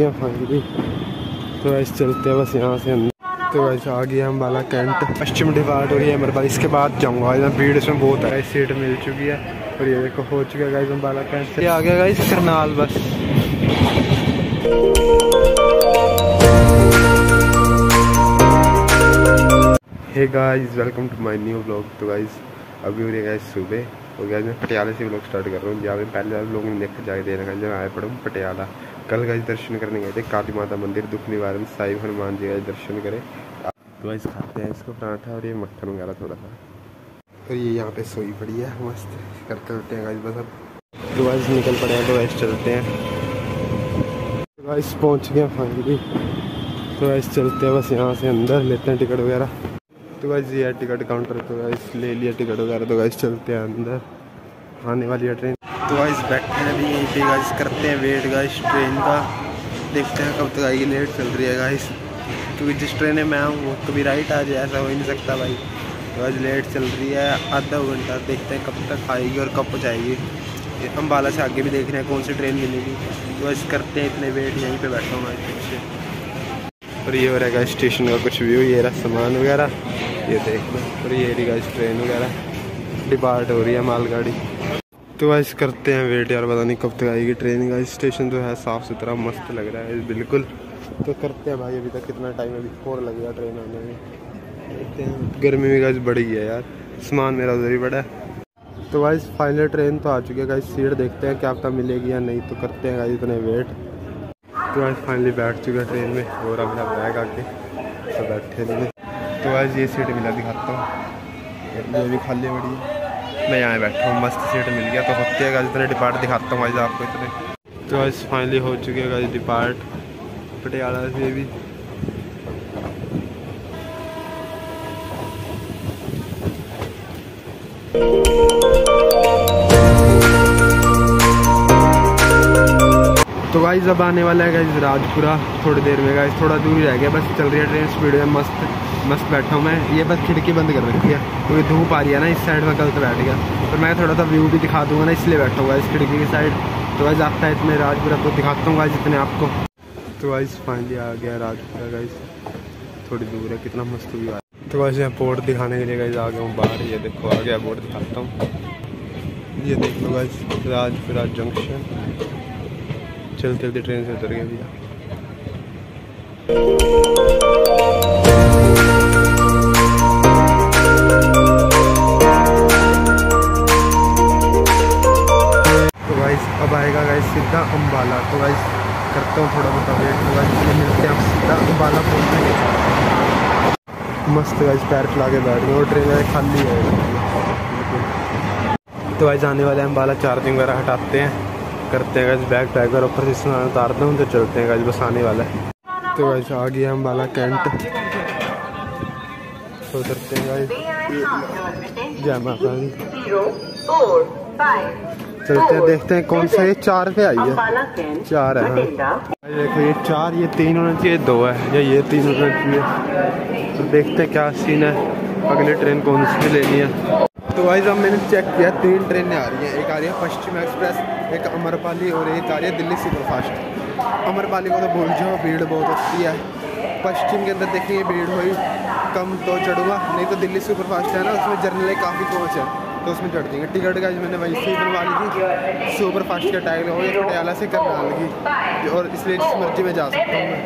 गए फाइनली तो ऐसे चलते हैं बस यहाँ से। अंदर तो वैसे आ गया हम वाला कैंट पश्चिम डिपार्ट और ये मेरे पास। इसके बाद जाऊँगा। यहाँ भीड़ इसमें बहुत है। सीट मिल चुकी है। और ये देखो, हो चुका है गाइस हम वाला कैंट ये आ गया गाइस करनाल बस। Hey guys welcome to my new blog तो गाइस अभी हो रही है गाइस सुबह। और गाइस मैं पटियाला से ब्लॉग स्टार्ट कर रहा हूँ। जहाँ पे पहले वाले लोग ने देख जाके देना जब आए पड़ा पटियाला। कल गाइस दर्शन करने गए थे, काली माता मंदिर, दुख निवारण, साई हनुमान जी का दर्शन करे। तो गाइस खाते हैं इसको पराठा और ये मक्खन वगैरह थोड़ा सा। और ये यहाँ पे सोई पड़ी है, मस्त करते रहते हैं गाइस बस अब। तो गाइस निकल पड़े हैं तो गाइस चलते हैं। तो गाइस पहुँच गए फाइनली। तो गाइस चलते हैं बस यहाँ से अंदर, लेते हैं टिकट वगैरह। तो गाइस ये टिकट काउंटर तो गाइस ले लिया टिकट वगैरह तो गाइस चलते हैं अंदर। आने वाली है ट्रेन तो गाइस बैठे हैं अभी यहीं पे गाइस करते हैं वेट गाइस ट्रेन का। देखते हैं कब तक आएगी लेट चल रही है गाइस क्योंकि जिस ट्रेन में मैं हूँ, वो कभी राइट आ जाए ऐसा हो ही नहीं सकता भाई। तो आज लेट चल रही है, आधा घंटा, देखते हैं कब तक आएगी और कब पहुँचाएगी। अम्बाला से आगे भी देख रहे हैं कौन सी ट्रेन मिलेगी। तो बस करते हैं इतने वेट यहीं पे बैठा हूँ मैं, पीछे। और ये हो रहेगा स्टेशन का कुछ व्यू ये रहा सामान वगैरह। ये देख लो, और ये रही रहेगा ट्रेन वगैरह। डिपार्ट हो रही है मालगाड़ी। तो वैसे करते हैं वेट यार, पता नहीं कब तक आएगी ट्रेन का स्टेशन जो है साफ़ सुथरा, मस्त लग रहा है बिल्कुल। तो करते हैं भाई, अभी तक कितना टाइम अभी फोर लगेगा ट्रेन आने में। देखते हैं, गर्मी में गाइस बढ़ है यार। सामान मेरा उधर ही बड़ा है। तो गाइस फाइनल ट्रेन तो आ चुकी है गाइस सीट देखते हैं क्या पता मिलेगी या नहीं। तो करते हैं गाइस इतने वेट तो आज फाइनली बैठ चुका ट्रेन में और मेरा बैग आके सब बैठे थे तो आज ये सीट मिला दिखाता हूँ। ये भी खाली बड़ी है मैं यहाँ बैठा हूँ, मस्त सीट मिल गया। तो होते हैं इतने डिपार्ट दिखाता हूँ आज आपको इतने। तो आज फाइनली हो चुके हैं डिपार्ट पटियाला से भी। गाइज़ अब आने वाला है गाइज़ राजपुरा। थोड़ी देर में गाइज़ थोड़ा दूर ही रह गया। बस चल रही है ट्रेन स्पीड में मस्त मस्त बैठा हूँ मैं। ये बस खिड़की बंद कर रखी है, क्योंकि धूप आ रही है ना, इस साइड में गलत बैठ गया। और मैं थोड़ा सा व्यू भी दिखा दूँगा ना, इसलिए बैठा हुआ इस खिड़की की साइड तो गाइज़ आता है इतने राजपुरा तो दिखाता हूँ गाइज़ इतने आपको। तो गाइज़ फाइनली आ गया राजपुरा गाइज़ थोड़ी दूर है, कितना मस्त व्यू आ तो वैसे यहाँ बोर्ड दिखाने के लिए गाइज़ आ गया हूँ बाहर। ये देखो, आ गया बोर्ड दिखाता हूँ। ये देख लो गाइज़ राजपुरा जंक्शन चलते चलते ट्रेन से उतर गए भैया। तो गाइस अब आएगा गाइस सीधा अम्बाला तो गाइस करता हूँ थोड़ा बहुत वेट तो गाइस मिलते हैं आप सीधा अम्बाला पहुँचेंगे मस्त गाइस पैर फैला के बैठ गए। और ट्रेन खाली है। तो गाइस आने वाले अम्बाला चार्जिंग वगैरह हटाते हैं। करते हैं बैग पैक और ऊपर से उतारते हैं तो चलते हैं गाइस बस आने वाला है। तो गाइस आ गया हम वाला कैंट तो उतरते हैं जय माता चलते हैं, देखते हैं कौन सा ये चार पे आई है। चार है हाँ। देखो, ये चार, ये तीन होना चाहिए दो है। या ये तीन होना चाहिए। तो देखते हैं क्या सीन है। अगली ट्रेन कौन सी लेनी है। तो वाइज अब मैंने चेक किया, तीन ट्रेनें आ रही हैं। एक आ रही है पश्चिम एक्सप्रेस, एक अमरपाली और एक आ रही है दिल्ली सुपरफास्ट अमरपाली को तो भूल जाओ, भीड़ बहुत अच्छी है। पश्चिम के अंदर देखिए, भीड़ हुई, कम तो चढ़ूँगा, नहीं तो दिल्ली सुपरफास्ट है ना, उसमें जर्नल काफ़ी पहुँच है तो उसमें चढ़ देंगे। टिकट का मैंने वैसे ही बनवा ली थी। सुपर फास्ट का टैग लगा ये पटियाला से करनाल की, और इसलिए जिस मर्ज़ी में जा सकता हूँ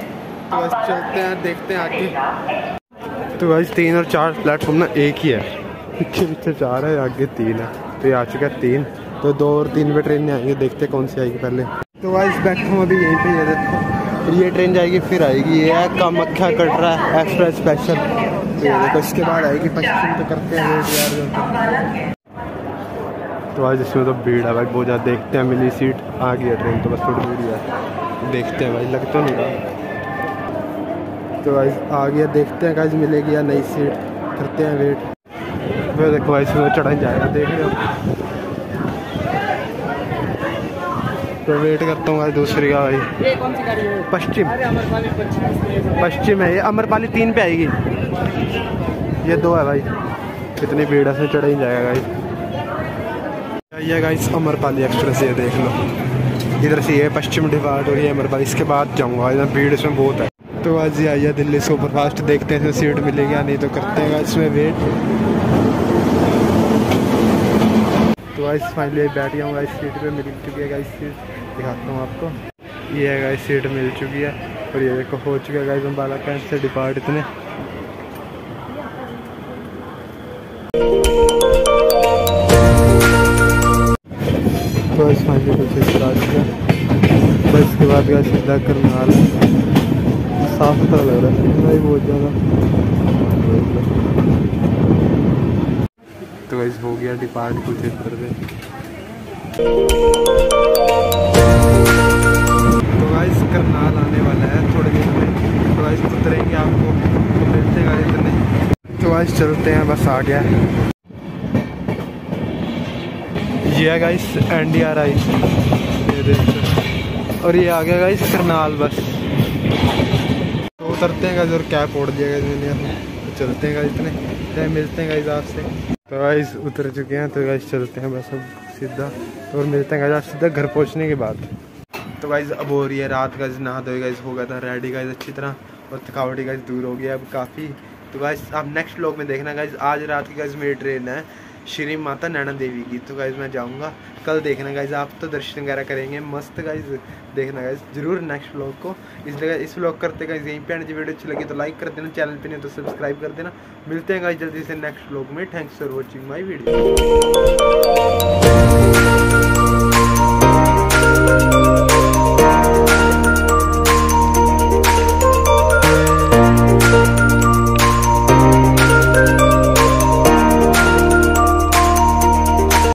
तो बस चलते हैं, देखते हैं आगे। तो वैसे तीन और चार प्लेटफॉर्म ना एक ही है। पीछे पीछे चार है आगे तीन है। तो ये आ चुका है तीन। तो दो और तीन पे ट्रेन आएँगे देखते कौन सी आएगी पहले। तो वाइस बैठा हूँ अभी यहीं पे ये देखो। फिर ये ट्रेन जाएगी फिर आएगी। ये है कामाख्या कटरा एक्सप्रेस स्पेशल। तो ये देखो इसके बाद आएगी पश्चिम तो करते हैं वेट यार तो आज इसमें तो भीड़ है भाई बहुत ज़्यादा। देखते हैं मिली सीट आ गई है ट्रेन तो बस थोड़ी दूरी है देखते हैं भाई लग तो नहीं रहा। तो आज आ गया देखते हैं आज मिलेगी या नई सीट। करते हैं वेट फिर देखो भाई इसमें चढ़ा ही जाएगा देख रहे हो? तो वेट करता हूँ आज दूसरी का भाई। पश्चिम। पश्चिम है। ये अमरपाली तीन पे आएगी। ये दो है भाई। कितनी भीड़ है चढ़ा ही जाएगा भाई। ये गाइस अमरपाली एक्सप्रेस ये देख लो। इधर से ये पश्चिम डिपार्ट और ये अमरपाली इसके बाद जाऊँगा। इधर भीड़ इसमें बहुत है। तो आज ये आइए दिल्ली सुपरफास्ट देखते हैं इसमें सीट मिलेगी या नहीं तो करते हैं इसमें वेट आज फाइनली बैठ गया हूँ इस सीट पे मिल चुकी है गाइस सीट दिखाता हूँ आपको। ये है गाइस सीट मिल चुकी है। और ये देखो, हो चुका है गाइस अम्बाला कैंट से डिपार्ट इतने। तो इस फाइनली कुछ स्टार्ट किया। बस इसके बाद गया सीधा करनाल। साफ़ सुथरा लग रहा है। भाई बहुत ज़्यादा। तो वैसे हो गया डिपार्ट कुछ इधर पे तो गाइस करनाल आने वाला है थोड़ी देर में। तो गाइस उतरेंगे आपको। तो मिलते गाइस इतने। तो गाइस चलते हैं, बस आ गया। ये है गाइस एन डी आर और ये आ गया गाइस करनाल बस। तो उतरते हैं गाइस और कैब ओढ़ दिया गाइस मैंने तो चलते हैं गाइस इतने। मिलते हैं गाइस आपसे। तो गाइस, उतर चुके हैं तो गाइस चलते हैं बस अब सीधा। और मिलते हैं गाइस सीधा घर पहुँचने के बाद। तो गाइस, अब हो रही है रात, गाइस नहा धोए, गाइस हो गया था रेडी गाइस अच्छी तरह। और थकावटी गाइस दूर हो गया अब काफ़ी। तो गाइस, आप नेक्स्ट लोग में देखना, गाइस, आज रात की, गाइस, मेरी ट्रेन है। श्री माता नैना देवी की। तो गाइज़ मैं जाऊँगा कल देखना गाइज़ आप तो दर्शन वगैरह करेंगे। मस्त गाइज़ देखना गाइज़ ज़रूर नेक्स्ट ब्लॉग को। इसलिए इस ब्लॉग करते गाइज़ यहीं पे वीडियो अच्छी लगी तो लाइक कर देना चैनल पर नहीं तो सब्सक्राइब कर देना। मिलते हैं गाइज़ जल्दी से नेक्स्ट ब्लॉग में। Thanks for watching my video